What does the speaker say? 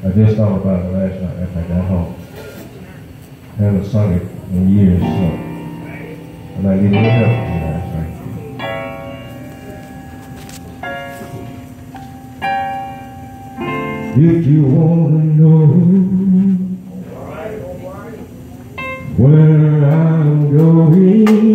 I just thought about it last night after I got home. I haven't sung it in years, so I I need a little help from you last night. If you wanna know where I'm going,